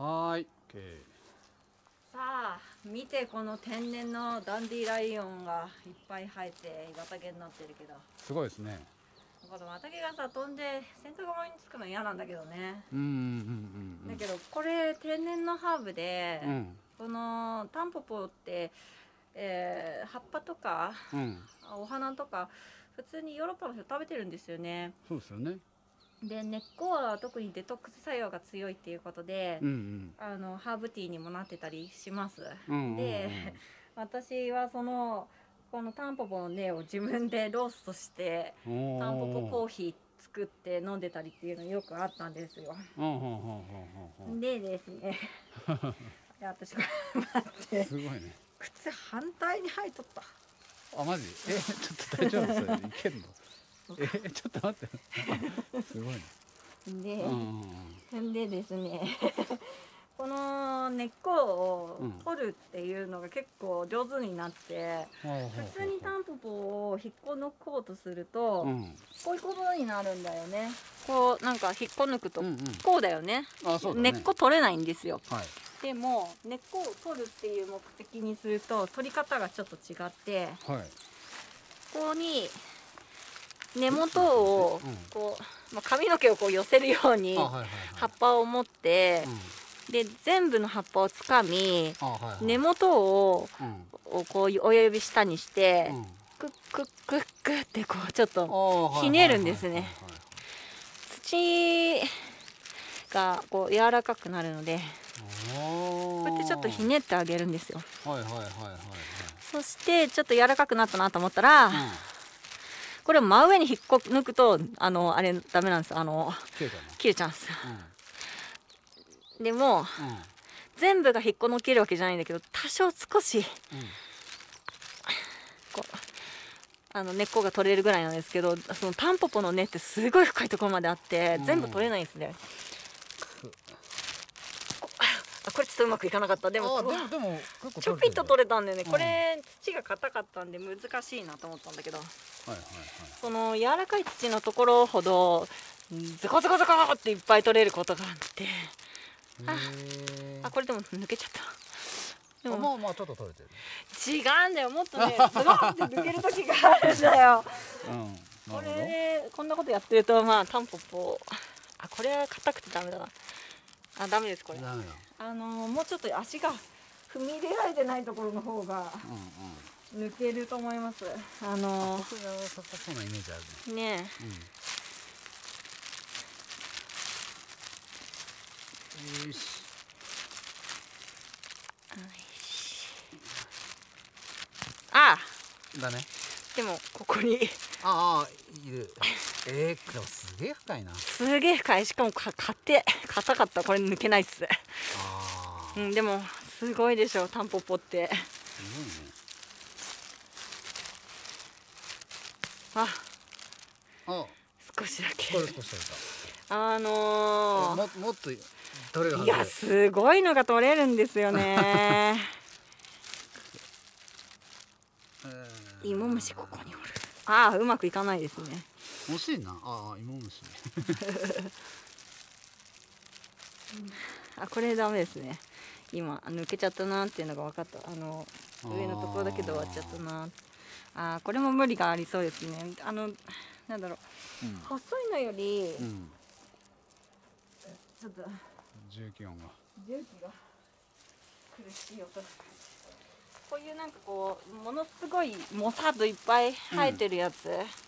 はーい。OK さあ見てこの天然のダンディライオンがいっぱい生えて綿毛になってるけど。すごいですね。この綿毛がさ飛んで洗濯物につくの嫌なんだけどね、うんうんうんうん。だけどこれ天然のハーブで、うん。このタンポポって、えー葉っぱとかうん。お花とか普通にヨーロッパの人食べてるんですよね。そうですよねで根っこは特にデトックス作用が強いっていうことで、うんあのハーブティーにもなってたりします。うんうんうん。うんで 私はそのこのタンポポの根を自分でローストしてタンポポコーヒー作って飲んでたりっていうのよくあったんですよ。うんうんうんうんうんうん。でですね 私これ待って。すごいね。靴反対に履いとった。あマジ？えちょっと大丈夫？それ。いけんの？えちょっと待ってすごいね。で、うんうんでですね この根っこを取るっていうのが結構上手になって、うん普通にタンポポを引っこ抜こうとすると、うん。こういうことになるんだよね。こうなんか引っこ抜くとうんうん。こうだよね。あそうだね。根っこ取れないんですよ。はい。でも根っこを取るっていう目的にすると取り方がちょっと違ってはい。ここに根元をうん。こう、まあ、髪の毛をこう寄せるように葉っぱを持ってうん。で全部の葉っぱをつかみ根元をうん。をこう親指下にしてうん。クックックックってこうちょっとひねるんですね。土がこう柔らかくなるのではいこうやってちょっとひねってあげるんですよ。はいはいはいはいはい。そしてちょっと柔らかくなったなと思ったら、うんこれを真上に引っこ抜くとあのあれダメなんです。あの切れちゃうんですようんでもうん。全部が引っこ抜けるわけじゃないんだけど多少少しうん。こうあの根っこが取れるぐらいなんですけどそのタンポポの根ってすごい深いところまであってうん。全部取れないんですね、あこれちょっとうまくいかなかった。でもでもちょぴっと取れたんでねうん。これ土が硬かったんで難しいなと思ったんだけどはいはいその柔らかい土のところほどズコズコズコっていっぱい取れることがあってはいへー。あこれでも抜けちゃった。であもまあまあちょっと取れてる。違うんだよ。もっとねズコって抜ける時があるんだよ。うん。これこんなことやってるとまあタンポポ。あこれは硬くてダメだな。あダメですこれ。ダメだ。あのーもうちょっと足が踏み入れられてないところの方が。うんうん抜けると思います。あのここ柔らかそうなイメージあるね。ーねうん。よし。あだね。でもここに。ああいる。えー、でもすげえ深いな。すげえ深い。しかもか硬て硬かった。これ抜けないっす。ああうんでもすごいでしょ。タンポポって。すごいねああ少しだけ。これ少し取れあたのももっと取れるいやずすごいのが取れるんですよね。えー。芋虫ここにおる。ああうまくいかないですね。惜しいな。ああ芋虫。あこれダメですね。今抜けちゃったなっていうのが分かった。あの上のところだけで終わっちゃったなあーこれも無理がありそうですね。あのなんだろう。うん。細いのより、うん。ちょっと。重機音が。重機が。苦しい音。がこういうなんかこうものすごいもさっといっぱい生えてるやつ。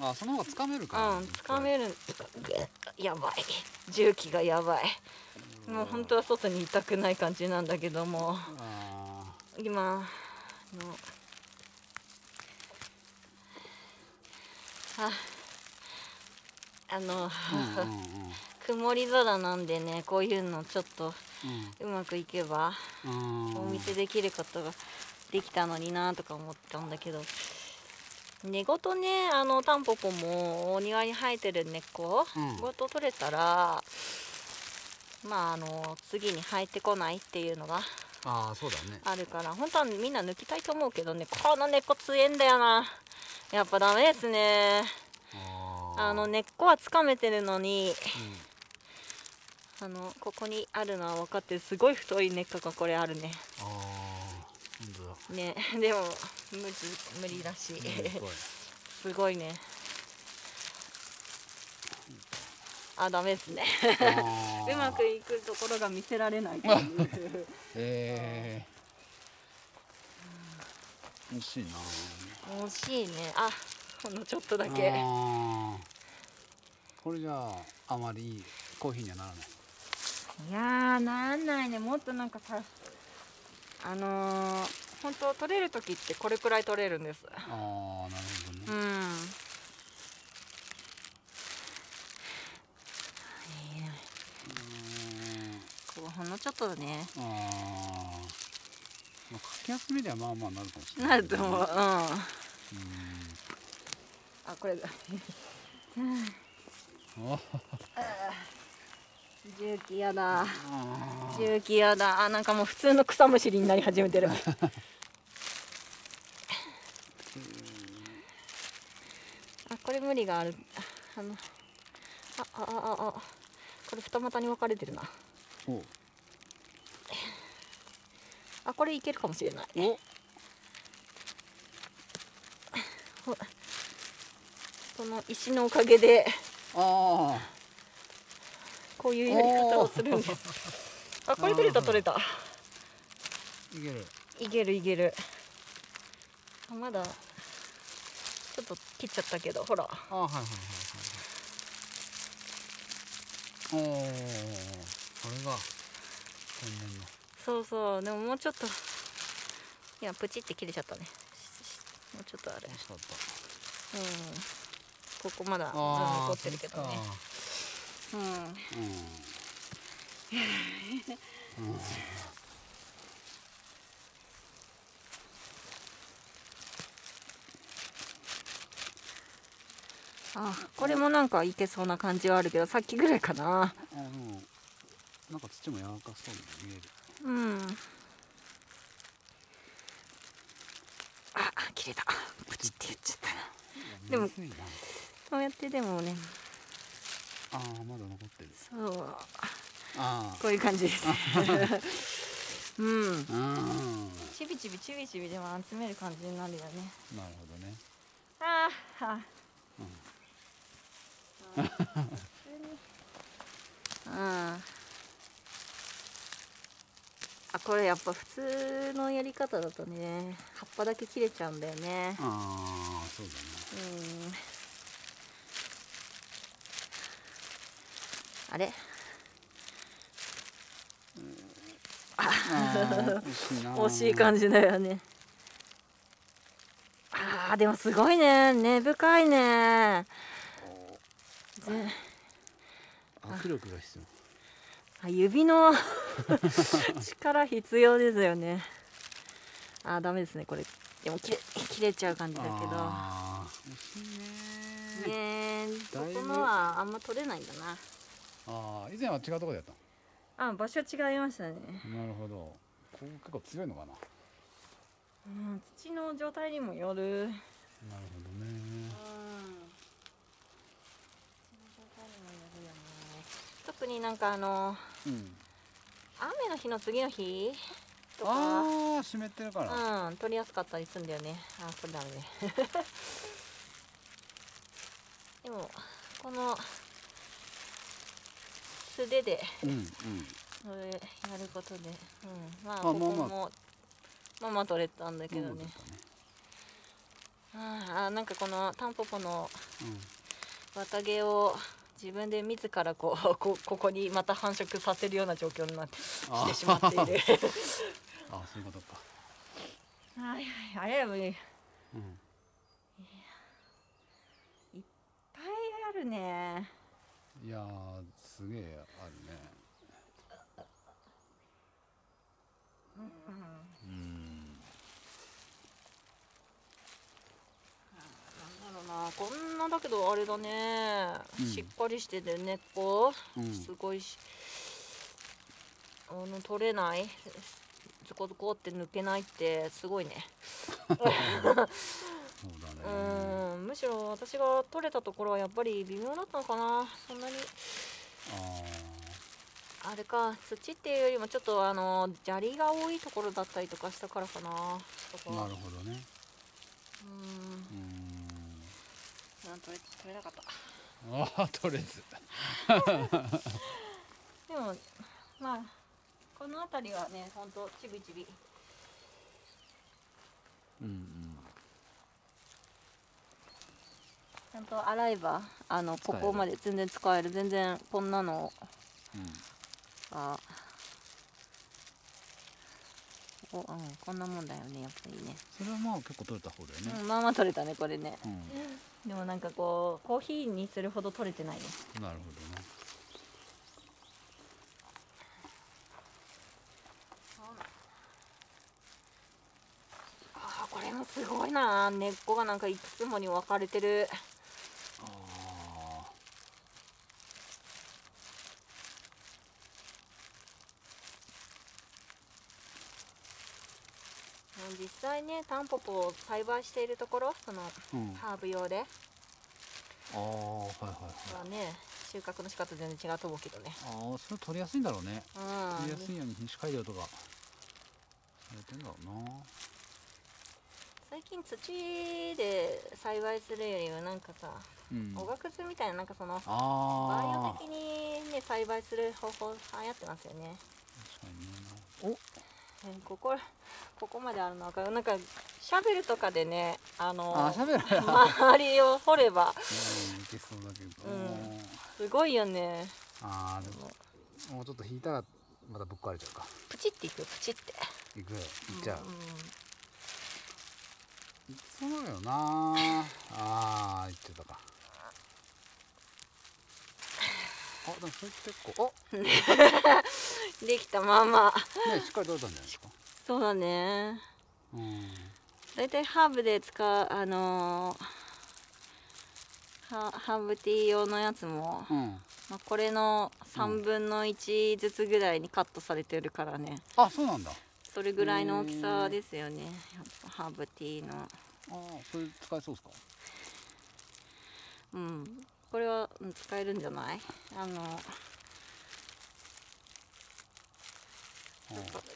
うん、あその方がつかめるから。つかめる。やばい。重機がやばい。もう本当は外にいたくない感じなんだけども。あ今あのああの、ーうんうん。曇り空なんでねこういうのちょっとうん。うまくいけばうん。お見せできることができたのになとか思ったんだけど。根ごとねあのタンポポもお庭に生えてる根っこうん。ごと取れたら、まああの次に生えてこないっていうのがああそうだね。あるから本当はみんな抜きたいと思うけどね。この根っこ強えんだよな。やっぱダメですね。あの根っこはつかめてるのにあのここにあるのは分かってるすごい太い根っこがこれあるね。ああねでも無理無理らし。い、すごい。すごいねあダメですね。うまくいくところが見せられないという。えー、惜しいな。惜しいね。あほんのちょっとだけ。これじゃああまりいいコーヒーにはならない。いやーなんないね。もっとなんかさあのー、本当取れる時ってこれくらい取れるんです。ああなるほどね、うんいいねこうほんのちょっとだね。あー。まあ書き休みではまあまあなるかもしれなないると思う。うん。うあこれだ。重機やだ重機やだあなんかもう普通の草むしりになり始めてる。あこれ無理がある。ああのあああああ。これ二股に分かれてるな。おあこれいけるかもしれない。お。この石のおかげであこういうやり方をするんです。あこれ取れた取れた。あいける。いけるいける。あまだちょっと切っちゃったけどほら。あはいはいはいはい。おおこれが天然のそうそう。でももうちょっと。いやプチって切れちゃったね。もうちょっとある惜しかったうん。ここまだ残ってるけどね。うんうんうん。あこれもなんかいけそうな感じはあるけどさっきぐらいかな。あでもなんか土も柔らかそうに見えるうん。あ切れた。プチって言っちゃったな。でもそうやってでもね。ああまだ残ってる。そう。あこういう感じです。うん。あうん。ちびちびちびちびでも集める感じになるよねなるほどねあーあうんあ普通にうんあこれやっぱ普通のやり方だとね葉っぱだけ切れちゃうんだよね。ああそうだね。うん。あれ？あー 惜しい感じだよね。あーでもすごいね。根深いね。ぜ握力が必要。あ指の力必要ですよね。あーダメですねこれ。でも切れ切れちゃう感じだけど。あー惜しいね。ねえここのはあんま取れないんだな。ああ以前は違うところでやったあ場所違いましたね。のなるほど。ここ結構強いのかな？なるうん。土の状態にもよるほどね。特になんかあのうん雨の日の次の日？とか。ああ湿ってるからうん取りやすかったりするんだよね。あこれダメね。でもこの素手でうんうん。それやることで、うん、まああここまあ。まあもまあまあ取れたんだけどね。ね。ああなんかこのタンポポのうん。綿毛を自分で自らこう こここにまた繁殖させるような状況になってあしてしまっている。あそういうことか。はいはい。あれもいっうん。ぱいあるね。いやーすげえあるね。うんな。こんなだけどあれだね、うん。しっかりしてて根っこ。うん。すごいし。あの取れない。ズコズコって抜けないってすごいね。そうだね。うん。むしろ私が取れたところはやっぱり微妙だったのかな。そんなに。ああれか。土っていうよりもちょっとあの砂利が多いところだったりとかしたからかな。なるほどね。うんなん取れ取れなかった。ああ取れず。でもまあこの辺りはねほんとちびちび。うんうん。ちゃんと洗えばあのここまで全然使える。全然こんなのうん。あお、うん、こんなもんだよねやっぱりね、それはまあ結構取れた方だよね。うん、まあまあ取れたねこれね。うん、でもなんかこうコーヒーにするほど取れてないねなるほどね。あーこれもすごいな。根っこがなんかいくつもに分かれてる際ねタンポポを栽培しているところそのうん。ハーブ用で。はああはいはいはい。ね収穫の仕方全然違うと思うけどね。ああそれ取りやすいんだろうね。うん。取りやすいように品種改良とか。されてんだろうな。最近土で栽培するよりはなんかさうん。おがくずみたいななんかそのバイオ的にね栽培する方法流行ってますよねえここここまであるのかなんかシャベルとかでねあのおあしゃべる。周りを掘れば。うんいけそうだけど、うん。すごいよね。ああでももうちょっと引いたらまたぶっ壊れちゃうか。プチっていくよプチって。いくいっちゃう、んそうなるよな。ああ言ってたか。あでもそれ結構 できたまあま。ああねしっかり取れたんじゃないですか？そうだね。うん。大体ハーブで使うあのーハハーブティー用のやつも、うん。まあ、これの3分の1ずつぐらいにカットされてるからね。あそうなんだ。あそれぐらいの大きさですよね。ハーブティーの。あそれ使えそうですか？うん。これはうん使えるんじゃない？あのあー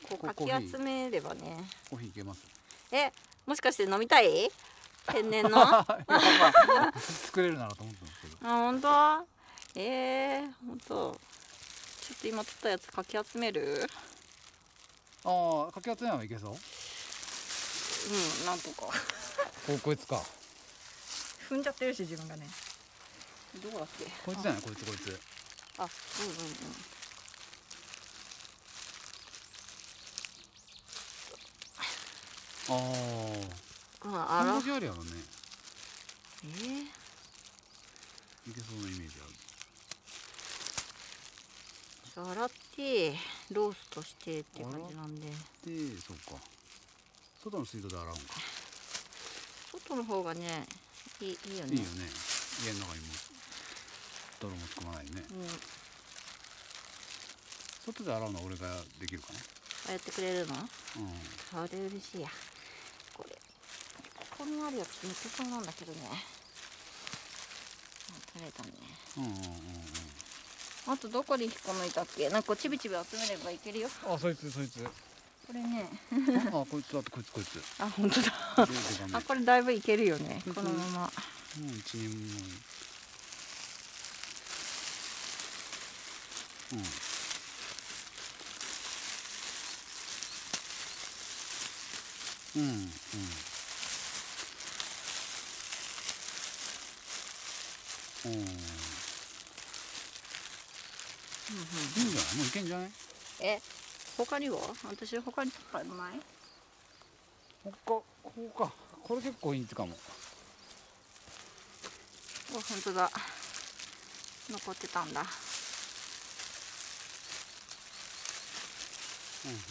こうかき集めればね。コーヒーいけます。えもしかして飲みたい？天然の？あ作れるならと思ってますけど。本当？えー、本当。ちょっと今取ったやつかき集める？ああかき集めはいけそう？うんなんとか。ここいつか。踏んじゃってるし自分がね。どこだっけ？こいつじゃない？こいつこいつ。あうんうんうんああああら。同じあるやろね。えー、いけそうなイメージある。洗ってローストしてって感じなんで。でそうか。外の水道で洗うんか。外の方がねいいいいよね。いいよね。家の中にも泥もつかまないね。うん。外で洗うのは俺ができるかあやってくれるの？なそれ嬉しいやここにあるやつめっちゃそうなんだけどね。あ取れたね。うんうんうんうん。あとどこに引っこ抜いたっけ？なんかちびちび集めればいけるよ。うんあそいつそいつ。これね。あこいつあとこいつこいつ。あ本当だ。あこれだいぶいけるよね。うんこのまま。もう一年もうん。うんうんうん。いいんじゃない？もういけんじゃない？え他には？私他に取ったのない？ほかここかこれ結構いいかも。お本当だ。残ってたんだ。うんうんうん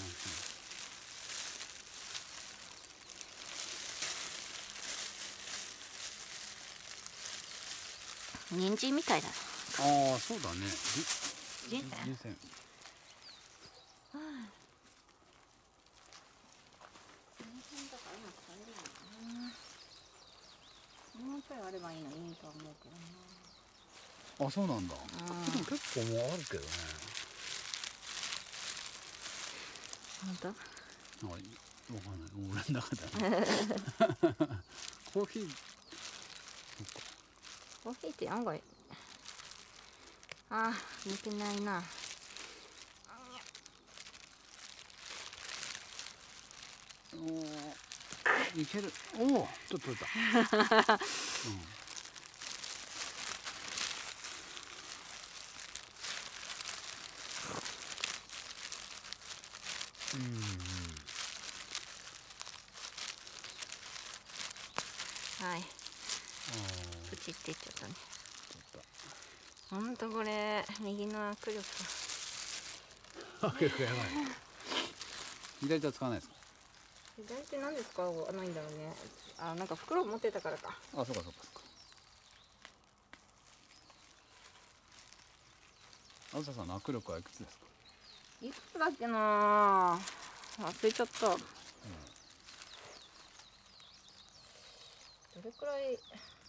人参みたいだ。なああそうだね。もうちょいあればいいのにいいと思うけどあそうなんだ。なでも結構もうあるけどね。本当？なんかわかんない。俺の中 コーヒーコーヒーって案外あー抜けないな。おーいける。おおちょっと取れた、うん。はいあプチっていっちゃったね。ほんとこれ右の握力。と握力やばい左手は使わないですか？左手何で使わないんだろうね。あなんか袋持ってたからか。あそうかそうかそうか。あずささんの握力はいくつですか？いくつだっけな？忘れちゃった、どれくらい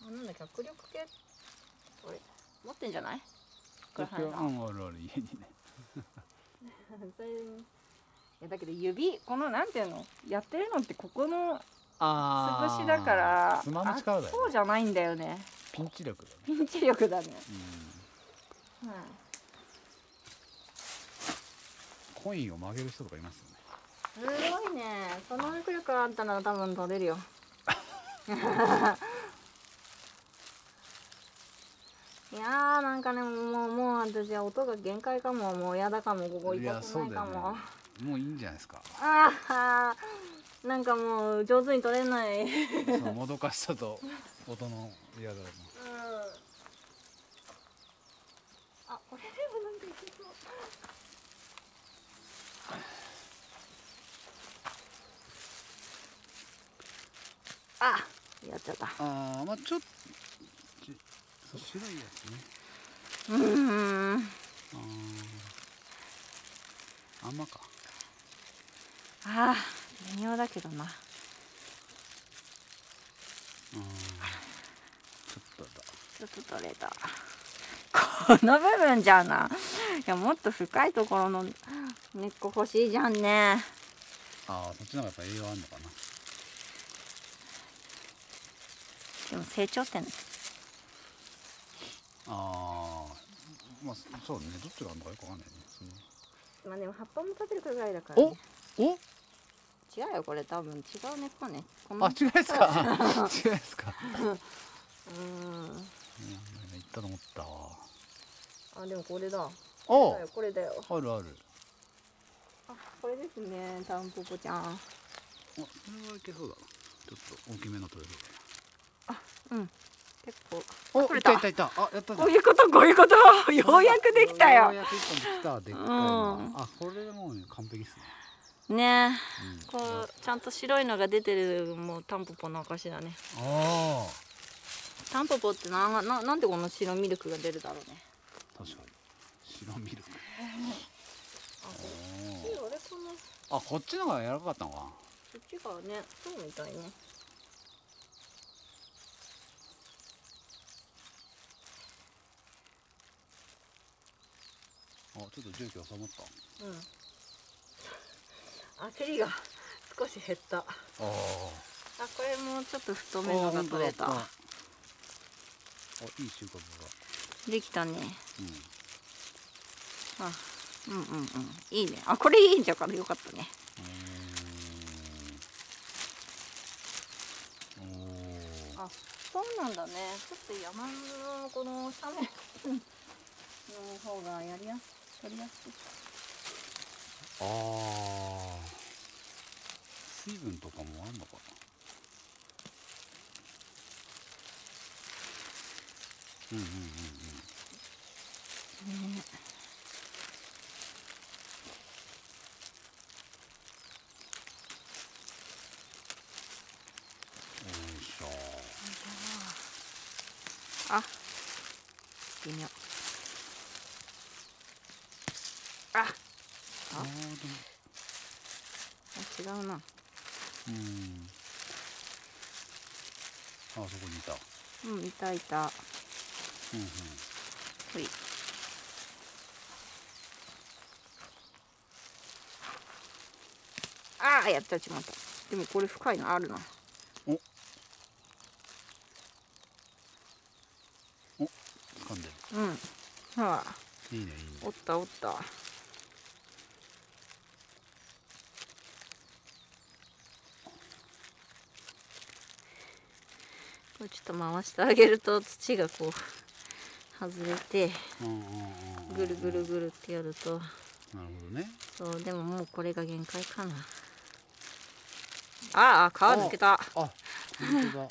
あなんだっけ握力計これ持ってんじゃない？これあるある家にね。それにいやだけど指このなんていうのやってるのってここのあ潰しだからつまむ力だね、そうじゃないんだよね。ピンチ力だね。ピンチ力だね、うん。うん、コインを曲げる人とかいますよね。すごいね。その握力あったら多分取れるよ いやーなんかねもうもう私は音が限界かももう嫌だかもここ行きたくないかも、ね。もういいんじゃないですか。ああなんかもう上手に取れない。もどかしさと音の嫌だもあこれでもなんかいけそう。あやっちゃった。ああまあちょっと白いやつね。うーん。あんまか。あー微妙だけどな。うん。ちょっとだ。ちょっと取れた。この部分じゃな。いやもっと深いところの根っこ欲しいじゃんね。ああそっちの方がやっぱ栄養あるのかな。でも成長点ああまあそうね。どっちがあるのかよくわかんないね。まあでも葉っぱも食べるくらいだから、ね、お？お？違うよこれ。多分違う根っこねあ違いますか。違いますか。うん。うん言ったと思ったわ。あでもこれだ。お！これだよあるある。あこれですねタンポポちゃん。あそれはいけそうだな。ちょっと大きめの取れるうん結構お取れた。いたいたいた。あやったこうんいうことこういうことようやくできたよ。ようやく一本できたでっかいうん。のあこれもう完璧っすね。ね。うん。こうちゃんと白いのが出てるもうタンポポの証だね。あタンポポってなななんでこの白ミルクが出るだろうね。あ確かに。白ミルク。あこっちの方が柔らかかったのかな。そっちがねそうみたいねあちょっと重機収まった？うん。焦りが少し減った。ああこれもうちょっと太めのが取れた。あいい収穫が。できたね。うん。あうんうんうん。いいね。あこれいいんじゃからよかったね。あそうなんだね。ちょっと山のこの斜面の方がやりやす取りやすいああ水分とかもあんのかな？うんうんうん。うんね。よいしょ。あ微妙ああーでもあ違うなうんあそこにいた。うんいたいた。うんうん。ほい。ああやったちまったでもこれ深いのあるな。掴んでる。うん。ほらいいねいいね。おったおったこれちょっと回してあげると土がこう 外れてぐるぐるぐるってやると。なるほどね。そうでももうこれが限界かな。ああ皮抜けた。あ本当だ。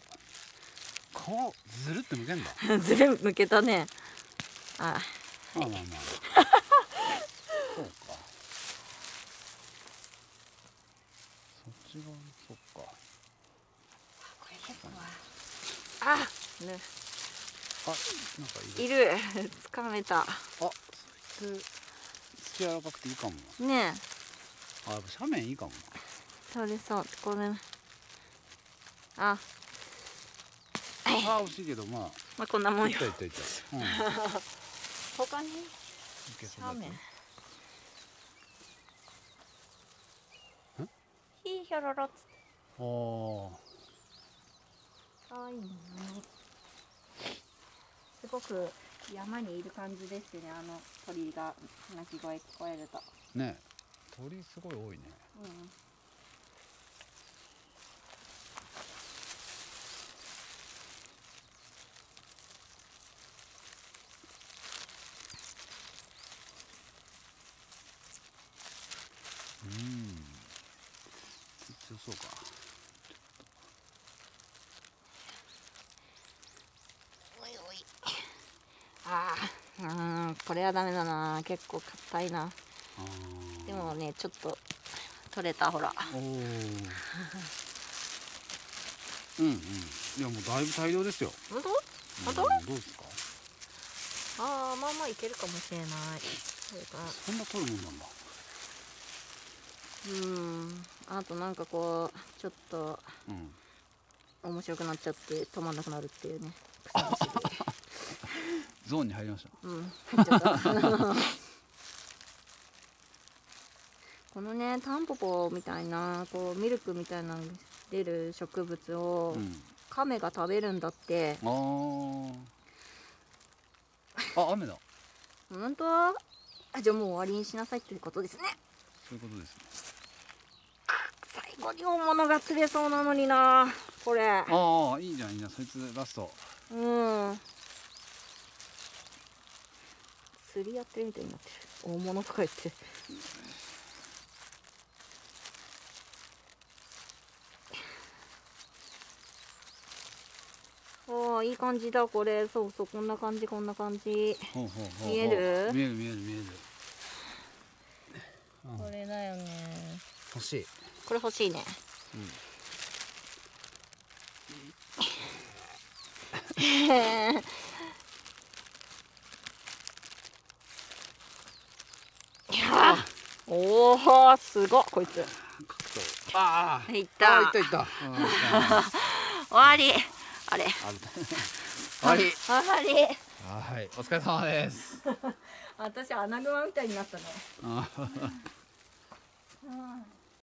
皮ずるってむけんだ。ずれむけたね。あまあまあまあそうかそっち側そっかこれ結構あね。あなんかいるいる。つかめた。あそいつ土柔らかくていいかもねえ。あやっぱ斜面いいかもそうですそう。これあ。あ惜しいけどままあこんなもんよ。うんい他に斜け面んひーひょろろっつってどあかわいいね。すごく山にいる感じですね。あの鳥が鳴き声聞こえると。あね鳥すごい多いね。うんうん強そうかおいおいああうんこれはダメだな。結構硬いな。でもねちょっと取れたほら。うんうん。いやもうだいぶ大量ですよ。本当？本当？うんどうですか？ああまあまあいけるかもしれない。そんな取るもんなんだ。うん。あとなんかこうちょっとうん。面白くなっちゃって止まんなくなるっていうね。草むしりゾーンに入りました。うん入っちゃった。このねタンポポみたいなこうミルクみたいなの出る植物をうん。カメが食べるんだって。あー。あ雨だ。本当？あじゃあもう終わりにしなさいっていうことですね。そういうことですね。最後に大物が釣れそうなのになこれ。ああいいじゃんいいじゃん。そいつラスト。うん釣りやってるみたいになってる大物とか言って。おーいい感じだこれ。そうそうこんな感じこんな感じ。ほうほうほうほう。見える？見える見える見える。うん。これだよね。欲しい。これ欲しいね。うん。い やーおおすごっこいつ。ああいっああいたったいった、うん、終わり。あれ。終わり。終わり。はいお疲れ様です。私アナグマみたいになったね